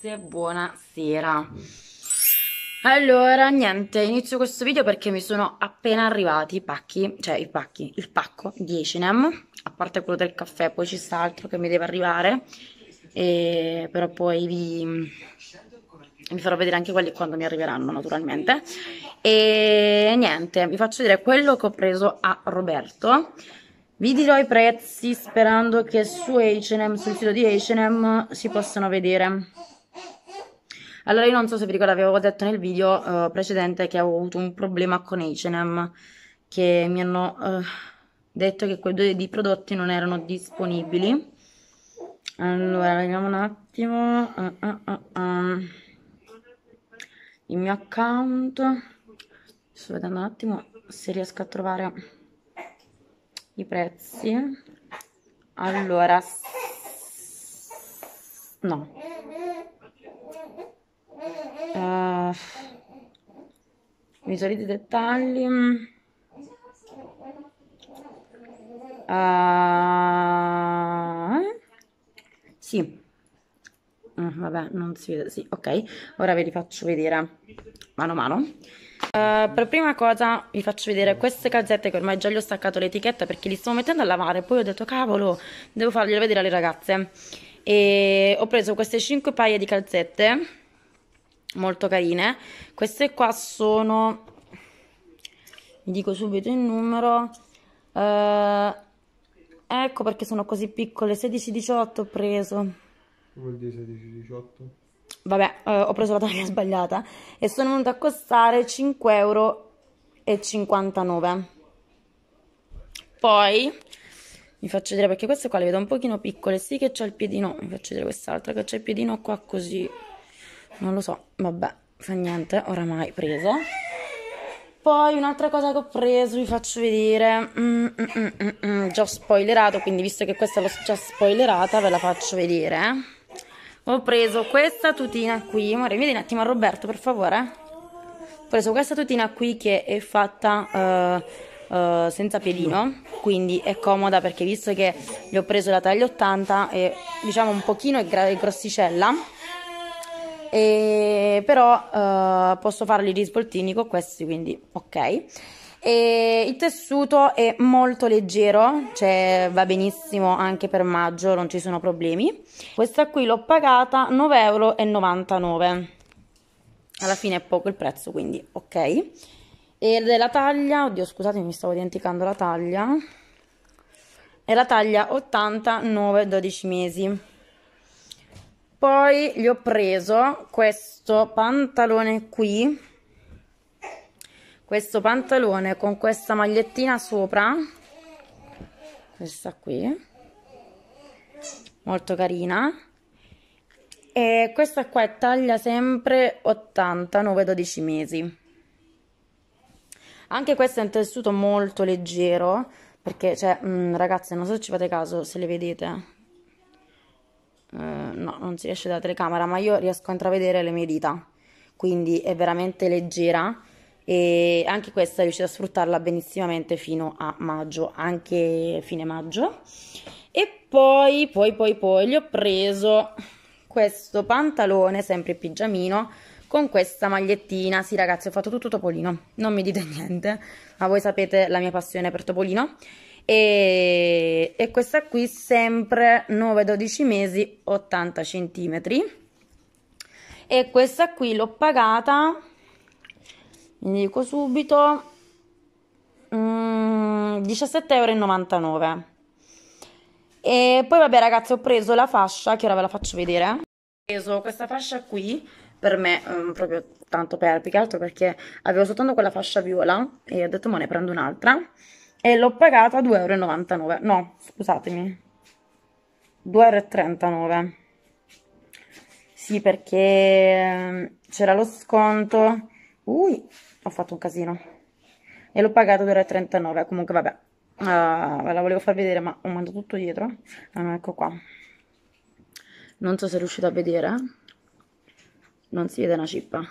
ragazze, buonasera. Allora, niente, inizio questo video perché mi sono appena arrivati i pacchi, cioè i pacchi, il pacco di H&M, a parte quello del caffè, poi ci sta altro che mi deve arrivare, e, però poi vi, vi farò vedere anche quelli quando mi arriveranno naturalmente. E niente, vi faccio vedere quello che ho preso a Roberto. Vi dirò i prezzi sperando che su H&M, sul sito di H&M si possano vedere. Allora io non so se vi ricordate, avevo detto nel video uh, precedente che avevo avuto un problema con H&M, che mi hanno uh, detto che quei due di prodotti non erano disponibili. Allora, vediamo un attimo. Uh, Il mio account. Sto vedendo un attimo se riesco a trovare i prezzi. Allora, no. Uh, I soliti dettagli. Uh, sì. Uh, vabbè, non si vede. Sì, ok. Ora ve li faccio vedere mano a mano. Uh, per prima cosa vi faccio vedere queste calzette che ormai già gli ho staccato l'etichetta perché li sto mettendo a lavare. Poi ho detto, cavolo, devo farglielo vedere alle ragazze. E ho preso queste 5 paia di calzette molto carine. Queste qua sono vi dico subito il numero eh, ecco perché sono così piccole 16-18 ho preso. Vuol dire 16-18? vabbè eh, ho preso la taglia sbagliata. E sono venuta a costare 5,59 euro poi vi faccio vedere perché queste qua le vedo un pochino piccole. Sì che c'è il piedino vi faccio vedere quest'altra che c'è il piedino qua così non lo so, vabbè, fa niente, oramai preso. Poi un'altra cosa che ho preso, vi faccio vedere, mm, mm, mm, mm, mm già spoilerato, quindi visto che questa l'ho già spoilerata, ve la faccio vedere. Ho preso questa tutina qui, amore, vieni un attimo a Roberto, per favore. Ho preso questa tutina qui che è fatta uh, uh, senza piedino, quindi è comoda perché visto che gli ho preso la taglia 80 e diciamo un pochino è, è grossicella e, però uh, posso farli risvoltini con questi quindi ok. E il tessuto è molto leggero cioè va benissimo anche per maggio non ci sono problemi. Questa qui l'ho pagata 9,99 euro alla fine è poco il prezzo quindi ok. E della taglia oddio scusate mi stavo dimenticando la taglia. È la taglia 89 12 mesi poi gli ho preso questo pantalone qui. Questo pantalone con questa magliettina sopra. Questa qui. Molto carina. E questa qua è taglia sempre 80 9 12 mesi. Anche questo è un tessuto molto leggero perché cioè mh, mm, ragazzi non so se ci fate caso se le vedete eh, no, non si riesce dalla telecamera, ma io riesco a intravedere le mie dita, quindi è veramente leggera e anche questa riuscito a sfruttarla benissimamente fino a maggio, anche fine maggio. E poi, poi, poi, poi, gli ho preso questo pantalone, sempre pigiamino, con questa magliettina. Sì ragazzi, ho fatto tutto Topolino, non mi dite niente, ma voi sapete la mia passione per Topolino e, e questa qui sempre 9-12 mesi 80 centimetri. E questa qui l'ho pagata vi dico subito mm, 17,99 euro e poi vabbè ragazzi ho preso la fascia che ora ve la faccio vedere. Ho preso questa fascia qui per me um, proprio tanto per più che altro perché avevo soltanto quella fascia viola e ho detto ma ne prendo un'altra e l'ho pagata 2,99 euro. No, scusatemi. 2,39 euro. Sì, perché ehm, c'era lo sconto. Ui, ho fatto un casino. E l'ho pagato 2,39 euro. Comunque, vabbè. Uh, ve la volevo far vedere, ma ho mandato tutto dietro. Ah, ecco qua. Non so se riuscite a vedere. Non si vede una cippa.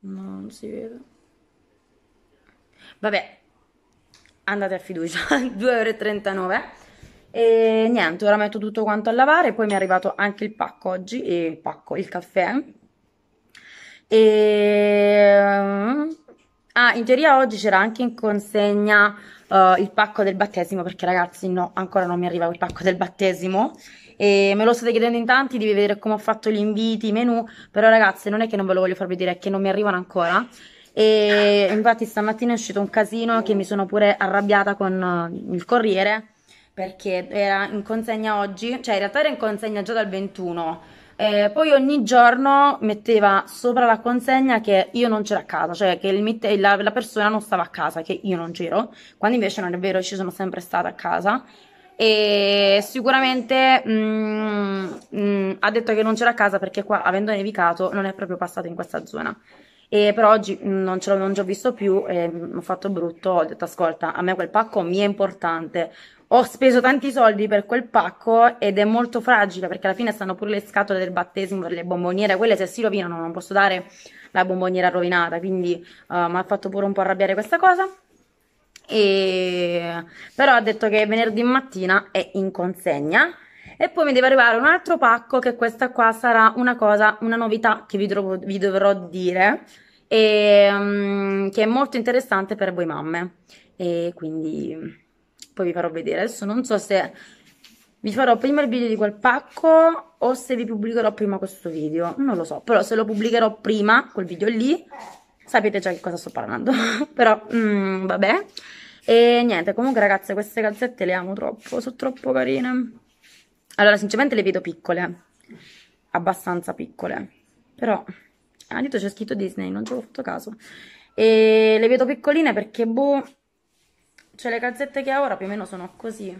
Non si vede. Vabbè, andate a fiducia 2,39 euro E niente, ora metto tutto quanto a lavare, poi mi è arrivato anche il pacco oggi, il pacco, il caffè. E... Ah, in teoria oggi c'era anche in consegna uh, il pacco del battesimo, perché ragazzi no, ancora non mi arriva il pacco del battesimo. E me lo state chiedendo in tanti di vedere come ho fatto gli inviti, i menù, però ragazzi non è che non ve lo voglio far vedere, è che non mi arrivano ancora. E infatti stamattina è uscito un casino che mi sono pure arrabbiata con il corriere perché era in consegna oggi, cioè in realtà era in consegna già dal 21, eh, poi ogni giorno metteva sopra la consegna che io non c'ero a casa, cioè che il, la, la, persona non stava a casa, che io non c'ero, quando invece non è vero, ci sono sempre stata a casa. E sicuramente mm, mm, ha detto che non c'era a casa perché qua, avendo nevicato, non è proprio passato in questa zona. E però oggi non ce l'ho visto più e mi ha fatto brutto. Ho detto: Ascolta, a me quel pacco mi è importante ho speso tanti soldi per quel pacco ed è molto fragile perché alla fine stanno pure le scatole del battesimo delle bomboniere, quelle se si rovinano non posso dare la bomboniera rovinata, quindi uh, mi ha fatto pure un po' arrabbiare questa cosa. E... Però ha detto che venerdì mattina è in consegna e poi mi deve arrivare un altro pacco che questa qua sarà una cosa, una novità che vi, dovrò, vi dovrò dire e um, che è molto interessante per voi mamme e quindi poi vi farò vedere. Adesso non so se vi farò prima il video di quel pacco o se vi pubblicherò prima questo video, non lo so, però se lo pubblicherò prima, quel video lì, sapete già che cosa sto parlando, però mm, vabbè. E niente, comunque ragazze, queste calzette le amo troppo, sono troppo carine. Allora, sinceramente le vedo piccole, abbastanza piccole, però ah, dito c'è scritto Disney, non ci ho fatto caso. E le vedo piccoline perché, boh, cioè le calzette che ho ora più o meno sono così.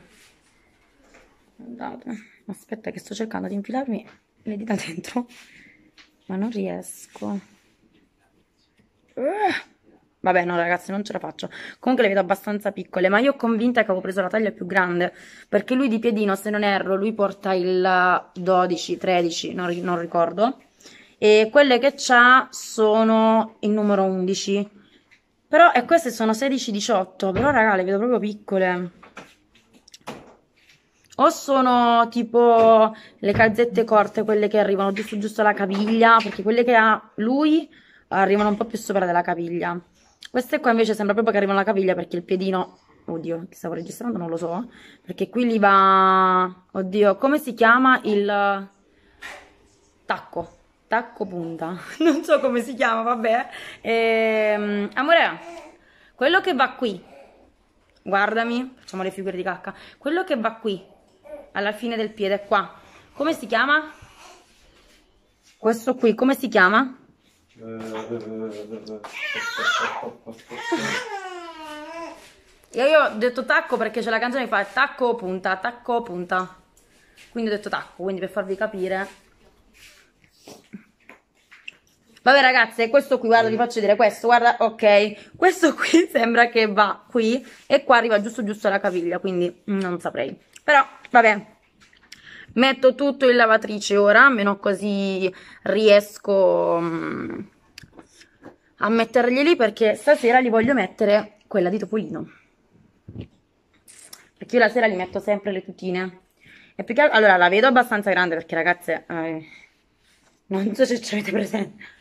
Guardate. Aspetta che sto cercando di infilarmi le dita dentro. Ma non riesco. Uh. Vabbè, no, ragazzi, non ce la faccio. Comunque le vedo abbastanza piccole, ma io ho convinta che avevo preso la taglia più grande, perché lui di piedino, se non erro, lui porta il 12, 13, non, non ricordo, e quelle che c'ha sono il numero 11. Però, e queste sono 16-18, però raga, le vedo proprio piccole. O sono tipo le calzette corte, quelle che arrivano giusto giusto alla caviglia, perché quelle che ha lui arrivano un po' più sopra della caviglia. Queste qua invece sembra proprio che arrivano alla caviglia perché il piedino... Oddio, che stavo registrando non lo so. Perché qui gli va... Oddio, come si chiama il... Tacco tacco punta, non so come si chiama, vabbè. Ehm, amore, quello che va qui, guardami, facciamo le figure di cacca, quello che va qui, alla fine del piede, qua, come si chiama? Questo qui, come si chiama? Io, io ho detto tacco perché c'è la canzone che fa tacco punta, tacco punta. Quindi ho detto tacco, quindi per farvi capire Vabbè ragazze, questo qui, guarda, vi faccio vedere questo, guarda, ok. Questo qui sembra che va qui e qua arriva giusto giusto alla caviglia, quindi non saprei. Però, vabbè, metto tutto in lavatrice ora, almeno così riesco um, a metterglieli perché stasera li voglio mettere quella di Topolino. Perché io la sera li metto sempre le tutine. E più allora la vedo abbastanza grande perché ragazze, eh, non so se ci avete presente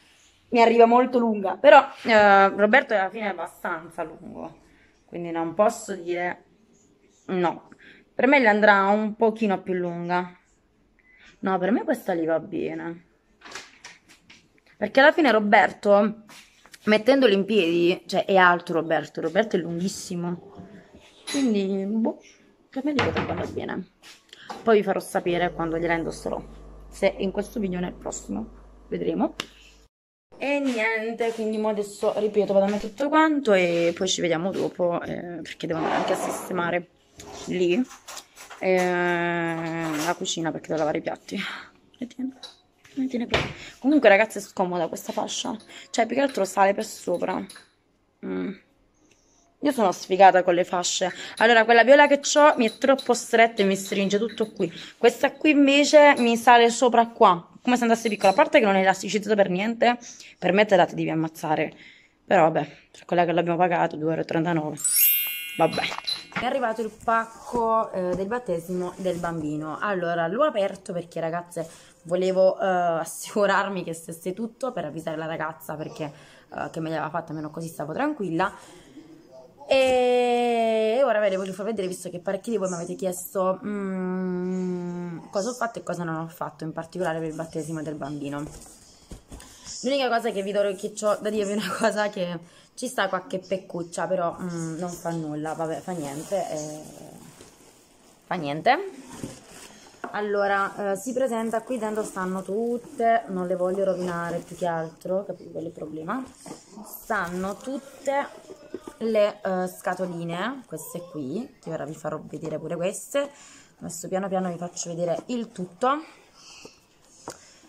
mi arriva molto lunga, però eh, Roberto alla fine è abbastanza lungo, quindi non posso dire no. Per me gli andrà un pochino più lunga. No, per me questa gli va bene. Perché alla fine Roberto, mettendolo in piedi, cioè è alto Roberto, Roberto è lunghissimo. Quindi, boh, per me gli potrebbe bene. Poi vi farò sapere quando gliela indosserò. Se in questo video o nel prossimo. Vedremo. E niente, quindi adesso, ripeto, vado a mettere tutto quanto e poi ci vediamo dopo, eh, perché devo andare anche a sistemare lì eh, la cucina perché devo lavare i piatti. E tieni, e tieni Comunque ragazzi è scomoda questa fascia, cioè più che altro sale per sopra. Mm. Io sono sfigata con le fasce. Allora, quella viola che ho mi è troppo stretta e mi stringe tutto qui. Questa qui invece mi sale sopra qua come se andasse piccola, a parte che non è elasticizzato per niente, per me te la devi ammazzare, però vabbè, per quella che l'abbiamo pagato, 2,39 euro, vabbè. È arrivato il pacco eh, del battesimo del bambino. Allora l'ho aperto perché ragazze volevo eh, assicurarmi che stesse tutto per avvisare la ragazza perché eh, che me l'aveva fatta almeno così stavo tranquilla. E ora ve le voglio far vedere visto che parecchi di voi mi avete chiesto mm, cosa ho fatto e cosa non ho fatto in particolare per il battesimo del bambino. L'unica cosa che vi do che ho da dirvi è una cosa che ci sta qualche peccuccia però mm, non fa nulla vabbè fa niente eh, fa niente. Allora eh, si presenta qui dentro stanno tutte non le voglio rovinare più che altro capite qual è il problema. Stanno tutte le uh, scatoline queste qui che ora vi farò vedere pure queste. Adesso piano piano vi faccio vedere il tutto.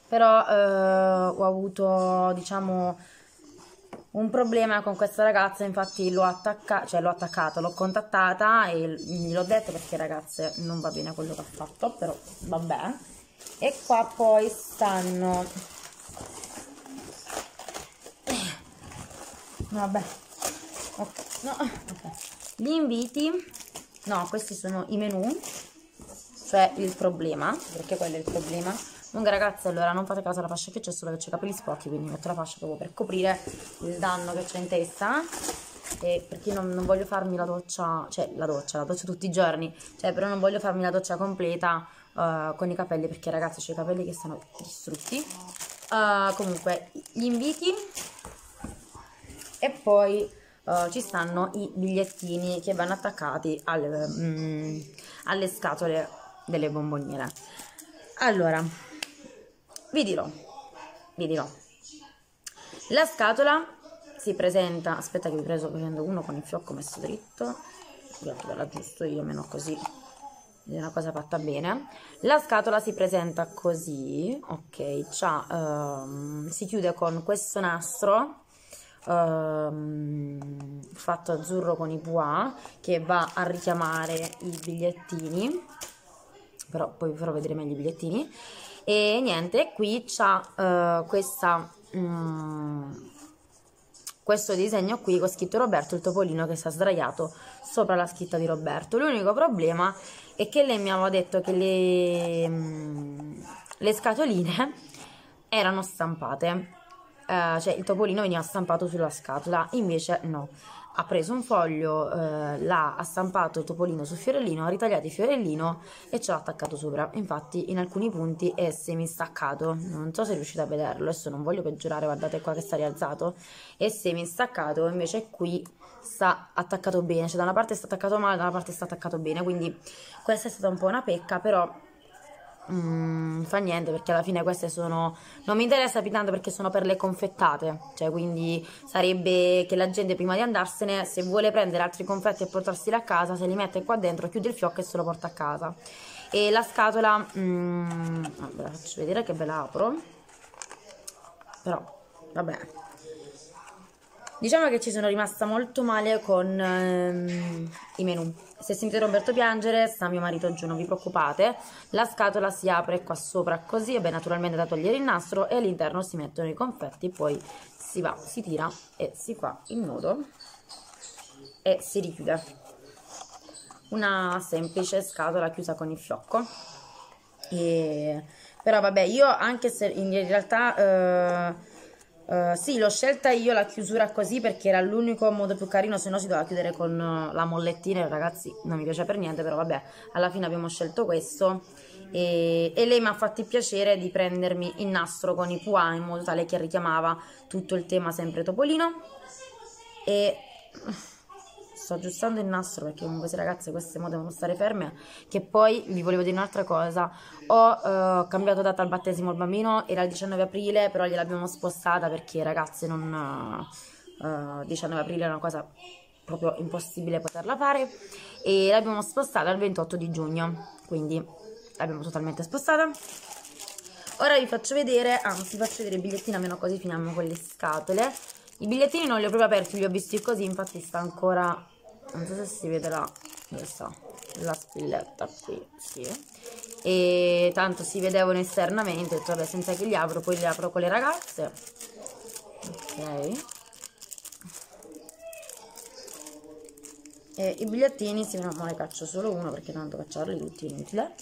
Però uh, ho avuto diciamo un problema con questa ragazza infatti l'ho attaccato cioè attaccata l'ho contattata e gliel'ho detto perché ragazze non va bene quello che ha fatto però vabbè. E qua poi stanno. Vabbè. Ok no ok. Gli inviti no questi sono i menu cioè il problema perché quello è il problema Comunque ragazzi, allora non fate caso alla fascia che c'è solo che c'è i capelli sporchi, quindi metto la fascia proprio per coprire il danno che c'è in testa. E perché non, non, voglio farmi la doccia, cioè la doccia, la doccia tutti i giorni, cioè però non voglio farmi la doccia completa uh, con i capelli perché ragazzi c'è i capelli che sono distrutti. Uh, comunque, gli inviti e poi uh, ci stanno i bigliettini che vanno attaccati alle, mm, alle scatole delle bomboniere. Allora, vi dirò, vi dirò. La scatola si presenta, aspetta che vi preso prendo uno con il fiocco messo dritto, ve la giusto io, meno così è una cosa fatta bene la scatola si presenta così ok um, si chiude con questo nastro um, fatto azzurro con i bois che va a richiamare i bigliettini però poi vi farò vedere meglio i bigliettini e niente qui c'ha uh, questa um, questo disegno qui con scritto Roberto il topolino che sta sdraiato sopra la scritta di Roberto. L'unico problema è che lei mi aveva detto che le, um, le scatoline erano stampate. Uh, cioè il topolino veniva stampato sulla scatola invece no ha preso un foglio, eh, l'ha stampato topolino sul fiorellino, ha ritagliato il fiorellino e ce l'ha attaccato sopra. Infatti in alcuni punti è semi-staccato, non so se riuscite a vederlo, adesso non voglio peggiorare, guardate qua che sta rialzato, è semi-staccato, invece qui sta attaccato bene, cioè da una parte sta attaccato male, da una parte sta attaccato bene, quindi questa è stata un po' una pecca, però Mm, fa niente perché alla fine queste sono non mi interessa più tanto perché sono per le confettate cioè quindi sarebbe che la gente prima di andarsene se vuole prendere altri confetti e portarseli a casa se li mette qua dentro chiude il fiocco e se lo porta a casa. E la scatola mm, ve la faccio vedere che ve la apro. Però vabbè. Diciamo che ci sono rimasta molto male con ehm, i menù. Se sentite Roberto piangere, sta mio marito giù, non vi preoccupate. La scatola si apre qua sopra così, e beh, naturalmente da togliere il nastro e all'interno si mettono i confetti, poi si va, si tira e si fa il nodo e si richiude. Una semplice scatola chiusa con il fiocco. E... Però vabbè, io anche se in realtà... Eh, Uh, sì, l'ho scelta io la chiusura così perché era l'unico modo più carino, se no si doveva chiudere con uh, la mollettina, ragazzi non mi piace per niente, però vabbè, alla fine abbiamo scelto questo. E, e lei mi ha fatto il piacere di prendermi il nastro con i puà in modo tale che richiamava tutto il tema sempre Topolino. E sto aggiustando il nastro perché comunque se ragazze queste mo devono stare ferme che poi vi volevo dire un'altra cosa. Ho uh, cambiato data al battesimo al bambino era il 19 aprile però gliel'abbiamo spostata perché ragazze non uh, 19 aprile è una cosa proprio impossibile poterla fare. E l'abbiamo spostata al 28 di giugno quindi l'abbiamo totalmente spostata. Ora vi faccio vedere anzi faccio vedere i bigliettini almeno così finiamo con le scatole. I bigliettini non li ho proprio aperti, li ho visti così, infatti sta ancora non so se si la, so, la spilletta qui, sì. E tanto si vedevano esternamente, ho vabbè senza che li apro, poi li apro con le ragazze. Ok. e i bigliettini si no, ne caccio solo uno perché tanto cacciarli tutti è inutile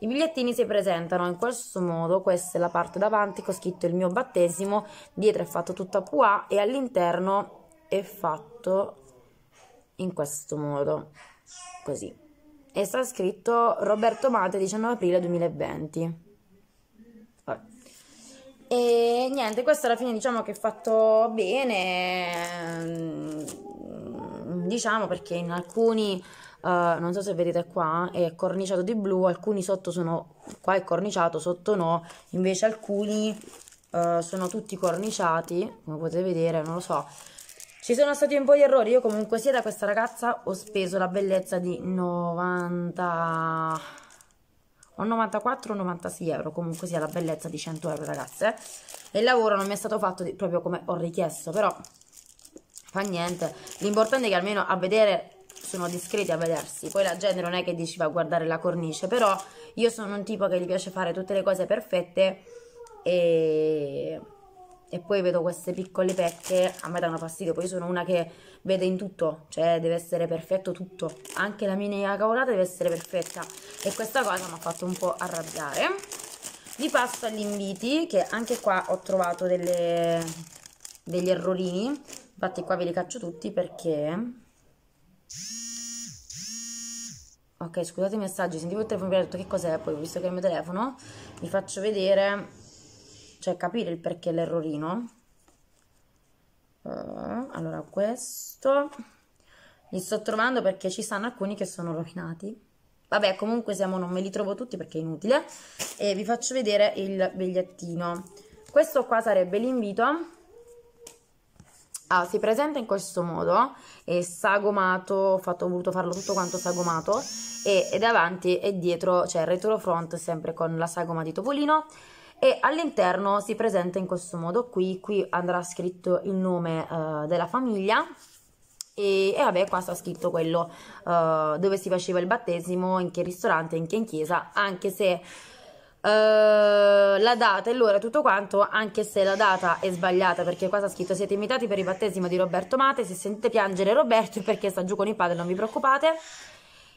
i bigliettini si presentano in questo modo, questa è la parte davanti che ho scritto il mio battesimo, dietro è fatto tutto a pois e all'interno è fatto in questo modo, così. E sta scritto Roberto Mate 19 aprile 2020. Vabbè. E niente, questo alla fine diciamo che è fatto bene, diciamo perché in alcuni Uh, non so se vedete qua è corniciato di blu alcuni sotto sono qua è corniciato sotto no invece alcuni uh, sono tutti corniciati come potete vedere non lo so ci sono stati un po' di errori. Io comunque sia da questa ragazza ho speso la bellezza di 90 o 94 o 96 euro. Comunque sia la bellezza di 100 euro ragazze. E il lavoro non mi è stato fatto di, proprio come ho richiesto però fa niente. L'importante è che almeno a vedere sono discreti a vedersi. Poi la gente non è che dici va a guardare la cornice, però io sono un tipo che gli piace fare tutte le cose perfette e, e poi vedo queste piccole pecche, a me danno fastidio. Poi sono una che vede in tutto, cioè deve essere perfetto tutto. Anche la mia cavolata deve essere perfetta e questa cosa mi ha fatto un po' arrabbiare. Vi passo agli inviti, che anche qua ho trovato delle, degli errorini. Infatti qua ve li caccio tutti perché Ok, scusate i messaggi, sentivo il telefono e ho detto che cos'è, poi ho visto che è il mio telefono, vi faccio vedere, cioè capire il perché l'errorino. Uh, allora, questo li sto trovando perché ci stanno alcuni che sono rovinati. Vabbè, comunque siamo, non me li trovo tutti perché è inutile. E vi faccio vedere il bigliettino. Questo qua sarebbe l'invito Ah, si presenta in questo modo, è sagomato, ho, fatto, ho voluto farlo tutto quanto sagomato e, e davanti e dietro c'è cioè il retrofront sempre con la sagoma di Topolino e all'interno si presenta in questo modo qui, qui andrà scritto il nome uh, della famiglia e, e, vabbè qua sta scritto quello uh, dove si faceva il battesimo, in che ristorante, in che chiesa, anche se Uh, la data e l'ora tutto quanto, anche se la data è sbagliata perché qua sta scritto siete invitati per il battesimo di Roberto Mate, se sentite piangere Roberto perché sta giù con il padre, non vi preoccupate.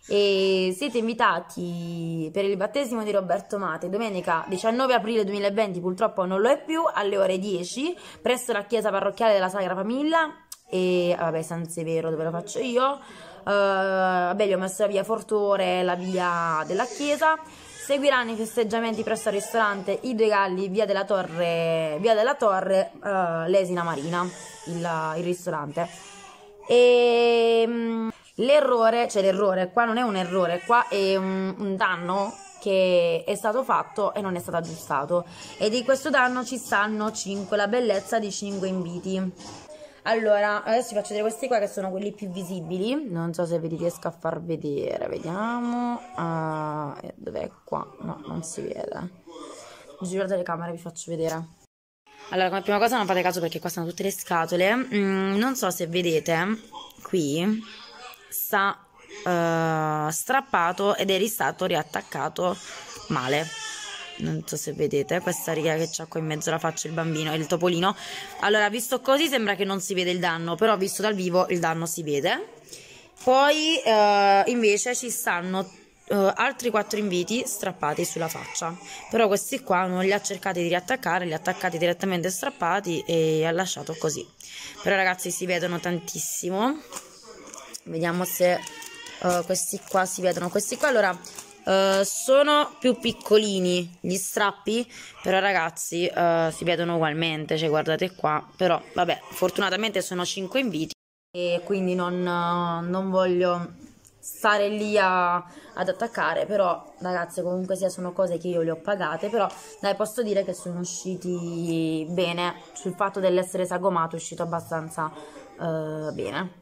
E siete invitati per il battesimo di Roberto Mate domenica 19 aprile 2020, purtroppo non lo è più, alle ore 10 presso la chiesa parrocchiale della Sagra Famiglia e vabbè San Severo dove lo faccio io. Uh, vabbè, gli ho messo la via Fortore, la via della chiesa Seguiranno i festeggiamenti presso il ristorante I Due Galli, via della Torre, via della Torre uh, Lesina Marina, il, il ristorante. E um, l'errore, cioè l'errore, qua non è un errore, qua è un, un danno che è stato fatto e non è stato aggiustato. E di questo danno ci stanno 5, la bellezza di 5 inviti. Allora, adesso vi faccio vedere questi qua che sono quelli più visibili. Non so se vi riesco a far vedere. Vediamo. Uh, dov'è qua? No, non si vede. Giro la telecamera vi faccio vedere. Allora, come prima cosa non fate caso perché qua stanno tutte le scatole. Mm, non so se vedete, qui sta uh, strappato ed è ristato riattaccato male. Non so se vedete questa riga che c'ha qua in mezzo la faccia il bambino e il topolino. Allora visto così sembra che non si vede il danno però visto dal vivo il danno si vede. Poi eh, invece ci stanno eh, altri quattro inviti strappati sulla faccia. Però questi qua non li ha cercati di riattaccare li ha attaccati direttamente strappati e ha lasciato così. Però ragazzi si vedono tantissimo vediamo se uh, questi qua si vedono. Questi qua allora Uh, sono più piccolini gli strappi, però ragazzi uh, si vedono ugualmente, cioè guardate qua, però vabbè, fortunatamente sono 5 inviti e quindi non, non voglio stare lì a, ad attaccare, però ragazzi comunque sia sono cose che io le ho pagate, però dai posso dire che sono usciti bene, sul fatto dell'essere sagomato è uscito abbastanza bene.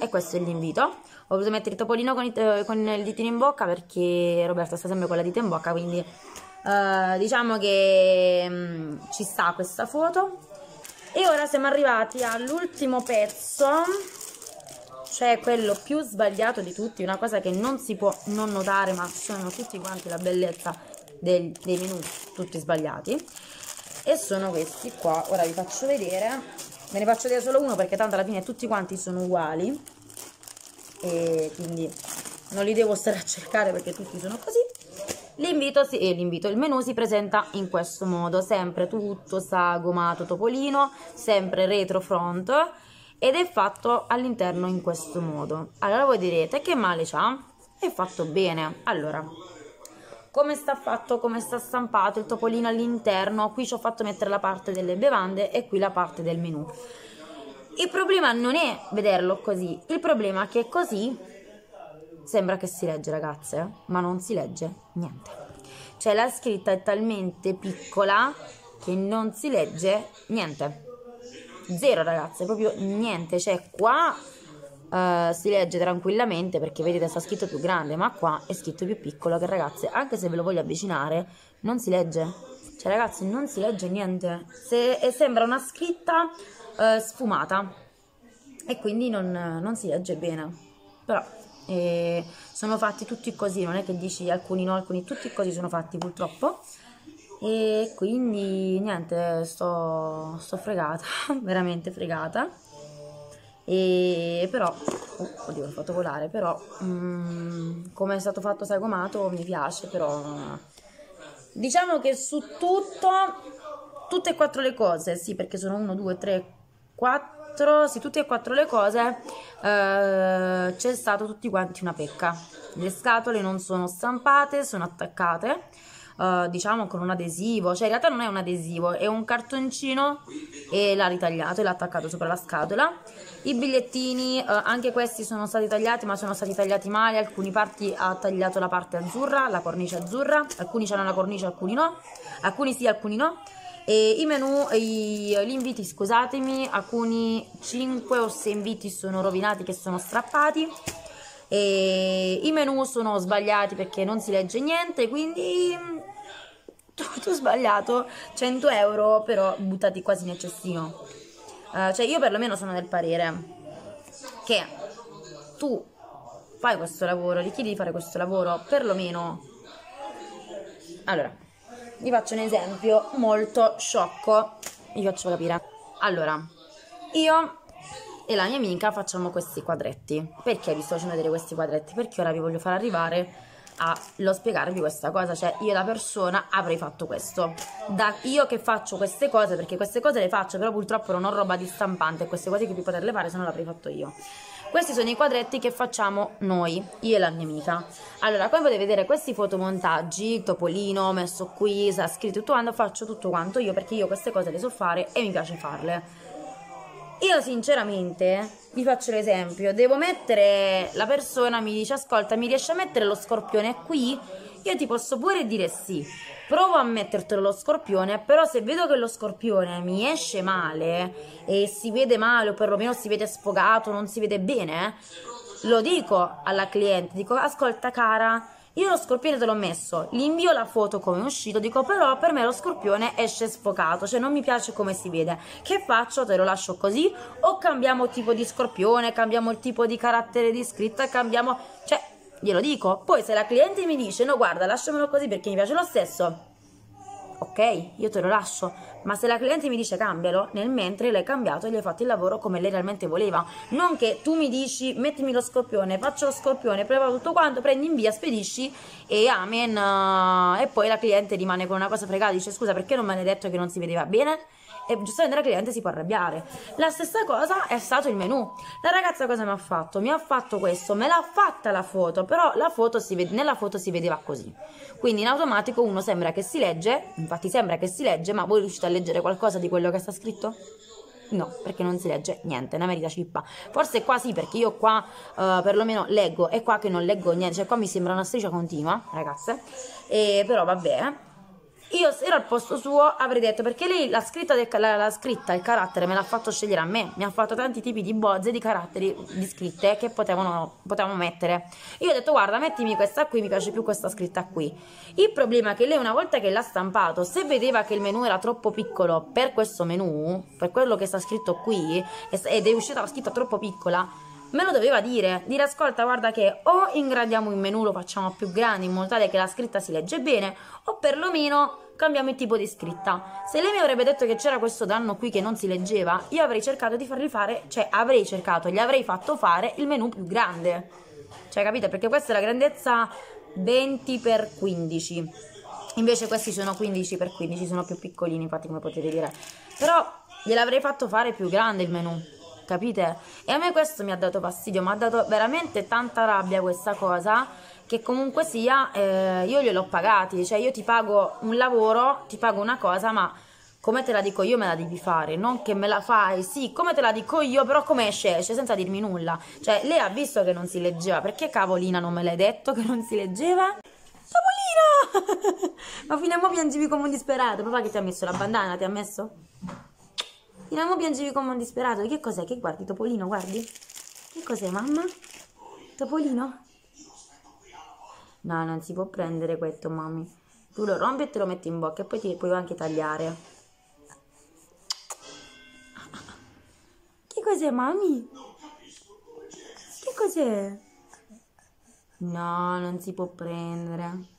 E questo è l'invito. Ho voluto mettere il topolino con, il, con il ditino in bocca perché Roberto sta sempre con la dita in bocca, quindi uh, diciamo che um, ci sta questa foto. E ora siamo arrivati all'ultimo pezzo, cioè quello più sbagliato di tutti, una cosa che non si può non notare, ma sono tutti quanti la bellezza del, dei menù, tutti sbagliati. E sono questi qua, ora vi faccio vedere Ve ne faccio vedere solo uno perché tanto alla fine tutti quanti sono uguali. e quindi non li devo stare a cercare perché tutti sono così. L'invito, si, eh, l'invito, il menù si presenta in questo modo, sempre tutto sagomato topolino, sempre retro front ed è fatto all'interno in questo modo. Allora voi direte che male c'ha? È fatto bene. Allora, come sta fatto, come sta stampato il topolino all'interno, qui ci ho fatto mettere la parte delle bevande e qui la parte del menù. Il problema non è vederlo così, il problema è che così sembra che si legge ragazze, ma non si legge niente. Cioè la scritta è talmente piccola che non si legge niente. Zero ragazze, proprio niente. Cioè qua uh, si legge tranquillamente perché vedete sta scritto più grande, ma qua è scritto più piccolo che ragazze, anche se ve lo voglio avvicinare, non si legge. Cioè ragazzi, non si legge niente. Se, sembra una scritta uh, sfumata e quindi non, non, si legge bene però eh, sono fatti tutti così non è che dici alcuni no alcuni tutti così sono fatti purtroppo e quindi niente sto, sto fregata veramente fregata e però oh, oddio l'ho fatto volare però mm, come è stato fatto sagomato mi piace però diciamo che su tutto tutte e quattro le cose, sì, perché sono 1, 2, 3, 4, sì, tutte e quattro le cose, eh, c'è stato tutti quanti una pecca. Le scatole non sono stampate, sono attaccate, eh, diciamo con un adesivo, cioè in realtà non è un adesivo, è un cartoncino e l'ha ritagliato e l'ha attaccato sopra la scatola. I bigliettini, eh, anche questi sono stati tagliati, ma sono stati tagliati male, alcuni parti ha tagliato la parte azzurra, la cornice azzurra, alcuni hanno la cornice, alcuni no, alcuni sì, alcuni no. E i menu, i, gli inviti, scusatemi, alcuni 5 o 6 inviti sono rovinati che sono strappati. E i menu sono sbagliati perché non si legge niente, quindi tutto sbagliato. 100 euro però buttati quasi nel cestino. Uh, cioè io perlomeno sono del parere che tu fai questo lavoro, gli di fare questo lavoro, perlomeno... Allora, vi faccio un esempio molto sciocco, vi faccio capire. Allora, io e la mia amica facciamo questi quadretti. Perché vi sto facendo vedere questi quadretti? Perché ora vi voglio far arrivare allo spiegarvi questa cosa, cioè io da persona avrei fatto questo. Da io che faccio queste cose, perché queste cose le faccio, però purtroppo non ho roba di stampante, queste cose che vi poterle fare se non l'avrei fatto io. Questi sono i quadretti che facciamo noi, io e la mia amica. Allora, come potete vedere questi fotomontaggi, topolino messo qui, sa scritto tutto quanto, faccio tutto quanto io perché io queste cose le so fare e mi piace farle. Io sinceramente vi faccio l'esempio, devo mettere la persona mi dice ascolta mi riesci a mettere lo scorpione qui? Io ti posso pure dire sì, provo a mettertelo lo scorpione, però se vedo che lo scorpione mi esce male e si vede male o perlomeno si vede sfogato, non si vede bene, lo dico alla cliente, dico ascolta cara, io lo scorpione te l'ho messo, gli invio la foto come è uscito, dico però per me lo scorpione esce sfocato, cioè non mi piace come si vede. Che faccio? Te lo lascio così o cambiamo tipo di scorpione, cambiamo il tipo di carattere di scritta, cambiamo... cioè glielo dico. Poi se la cliente mi dice no guarda lasciamelo così perché mi piace lo stesso, ok, io te lo lascio, ma se la cliente mi dice cambialo, nel mentre l'hai cambiato e gli hai fatto il lavoro come lei realmente voleva, non che tu mi dici mettimi lo scorpione, faccio lo scorpione, preparo tutto quanto, prendi in via, spedisci e amen, uh, e poi la cliente rimane con una cosa fregata, dice scusa perché non me l'hai detto che non si vedeva bene? E giustamente la cliente si può arrabbiare. La stessa cosa è stato il menù. La ragazza cosa mi ha fatto? Mi ha fatto questo, me l'ha fatta la foto, però la foto vede, nella foto si vedeva così. Quindi in automatico uno sembra che si legge, infatti sembra che si legge, ma voi riuscite a leggere qualcosa di quello che sta scritto? No, perché non si legge niente, una merita cippa. Forse qua sì, perché io qua uh, perlomeno leggo, è qua che non leggo niente, cioè qua mi sembra una striscia continua, ragazze. E, però vabbè, io se ero al posto suo avrei detto perché lei la scritta, del, la, la scritta il carattere me l'ha fatto scegliere a me. Mi ha fatto tanti tipi di bozze di caratteri di scritte che potevano, potevamo mettere. Io ho detto guarda mettimi questa qui mi piace più questa scritta qui. Il problema è che lei una volta che l'ha stampato se vedeva che il menu era troppo piccolo per questo menu per quello che sta scritto qui ed è uscita la scritta troppo piccola me lo doveva dire, dire ascolta guarda che o ingrandiamo il menu, lo facciamo più grande in modo tale che la scritta si legge bene o perlomeno cambiamo il tipo di scritta. Se lei mi avrebbe detto che c'era questo danno qui che non si leggeva, io avrei cercato di fargli fare, cioè avrei cercato, gli avrei fatto fare il menu più grande. Cioè, capite? Perché questa è la grandezza 20 x 15. Invece questi sono 15 x 15, sono più piccolini, infatti come potete dire. Però gliel'avrei fatto fare più grande il menu, capite? E a me questo mi ha dato fastidio, mi ha dato veramente tanta rabbia questa cosa, che comunque sia, eh, io gliel'ho pagati, cioè io ti pago un lavoro, ti pago una cosa, ma come te la dico io me la devi fare, non che me la fai, sì, come te la dico io, però come esce, esce senza dirmi nulla. Cioè, lei ha visto che non si leggeva, perché cavolina non me l'hai detto che non si leggeva? Topolino! Ma fino a piangevi come un disperato, papà che ti ha messo la bandana, ti ha messo? A mo' piangevi come un disperato, che cos'è? Che guardi, Topolino, guardi? Che cos'è, mamma? Topolino? No, non si può prendere questo, mami. Tu lo rompi e te lo metti in bocca e poi ti puoi anche tagliare. Che cos'è, mami? Che cos'è? No, non si può prendere.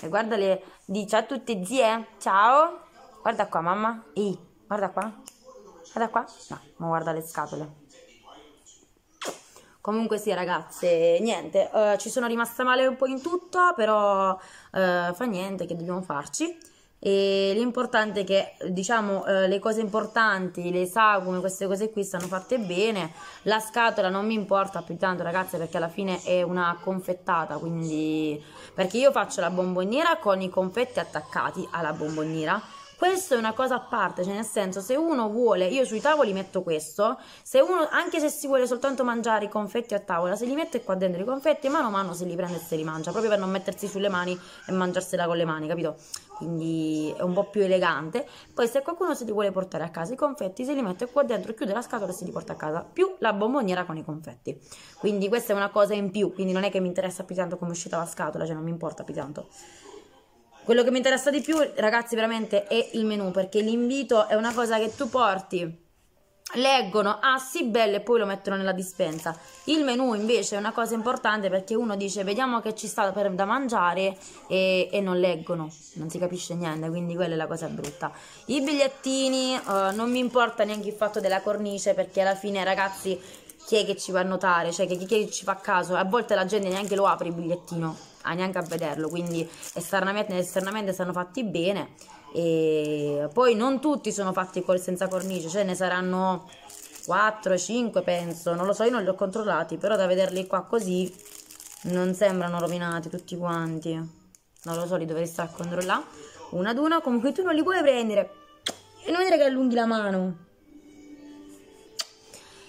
E guarda le... Dice a tutte zie, ciao. Guarda qua, mamma. Ehi, guarda qua. Guarda qua. No, ma guarda le scatole. Comunque sì ragazze, niente, uh, ci sono rimasta male un po' in tutto, però uh, fa niente, che dobbiamo farci. E l'importante è che diciamo uh, le cose importanti, le sagume, queste cose qui stanno fatte bene. La scatola non mi importa più tanto ragazze perché alla fine è una confettata, quindi perché io faccio la bomboniera con i confetti attaccati alla bomboniera questo è una cosa a parte, cioè nel senso se uno vuole, io sui tavoli metto questo, se uno, anche se si vuole soltanto mangiare i confetti a tavola, se li mette qua dentro i confetti, mano a mano se li prende e se li mangia, proprio per non mettersi sulle mani e mangiarsela con le mani, capito? Quindi è un po' più elegante. Poi se qualcuno se li vuole portare a casa i confetti, se li mette qua dentro, chiude la scatola e se li porta a casa, più la bomboniera con i confetti. Quindi questa è una cosa in più, quindi non è che mi interessa più tanto come è uscita la scatola, cioè non mi importa più tanto. Quello che mi interessa di più, ragazzi, veramente è il menù, perché l'invito è una cosa che tu porti leggono, ah sì bello e poi lo mettono nella dispensa. Il menù invece è una cosa importante perché uno dice vediamo che ci sta per, da mangiare e, e, non leggono. Non si capisce niente quindi quella è la cosa brutta. I bigliettini uh, non mi importa neanche il fatto della cornice perché alla fine ragazzi chi è che ci va a notare cioè chi, chi ci fa caso. A volte la gente neanche lo apre il bigliettino a neanche a vederlo, quindi esternamente, esternamente sono fatti bene e poi non tutti sono fatti col, senza cornice, cioè ne saranno 4, 5 penso, non lo so, io non li ho controllati, però da vederli qua così non sembrano rovinati tutti quanti, non lo so, li dovrei stare a controllare. Uno ad uno, comunque tu non li puoi prendere. E non dire che allunghi la mano.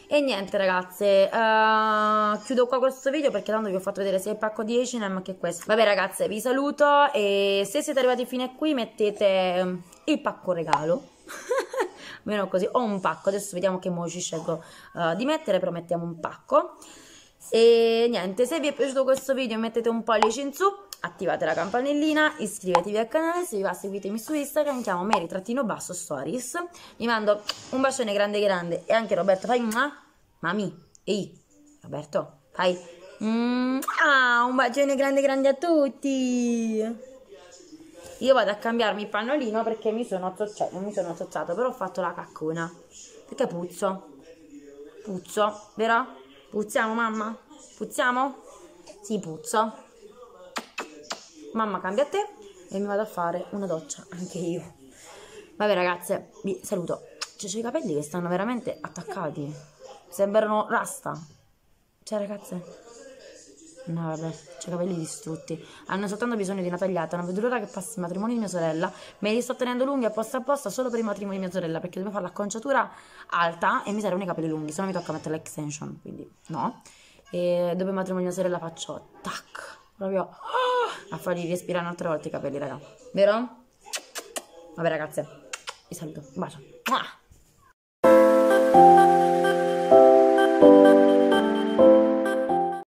E niente ragazze, uh, chiudo qua questo video perché tanto vi ho fatto vedere sia il pacco di H&M che questo. Vabbè ragazze, vi saluto e se siete arrivati fino a qui mettete il pacco regalo. Meno così, ho un pacco, adesso vediamo che mo ci scelgo uh, di mettere, però mettiamo un pacco. E niente, se vi è piaciuto questo video mettete un pollice in su, attivate la campanellina, iscrivetevi al canale, se vi va seguitemi su Instagram, chiamo Mary-Basso-Stories. Vi mando un bacione grande grande e anche Roberto, fai ma? Mami, ehi, Roberto, fai mm, ah, un bacione grande grande a tutti. Io vado a cambiarmi il pannolino perché mi sono azzocciato, non mi sono azzocciato, però ho fatto la caccona. Perché puzzo? Puzzo, vero? Puzziamo mamma? Puzziamo? Sì, puzzo. Mamma cambia te e mi vado a fare una doccia anche io. Vabbè ragazze, vi saluto. Cioè, c'ho i capelli che stanno veramente attaccati. Sembrano rasta. Cioè ragazze... No vabbè, c'ho i capelli distrutti. Hanno soltanto bisogno di una tagliata. Non vedo l'ora che passi il matrimonio di mia sorella. Me li sto tenendo lunghi apposta apposta solo per il matrimonio di mia sorella. Perché devo fare l'acconciatura alta e mi servono i capelli lunghi. Se no mi tocca mettere l'extension. Quindi no. E dopo il matrimonio di mia sorella faccio tac. Proprio a fargli respirare un'altra volta i capelli, raga. Vero? Vabbè, ragazze, vi saluto. Un bacio.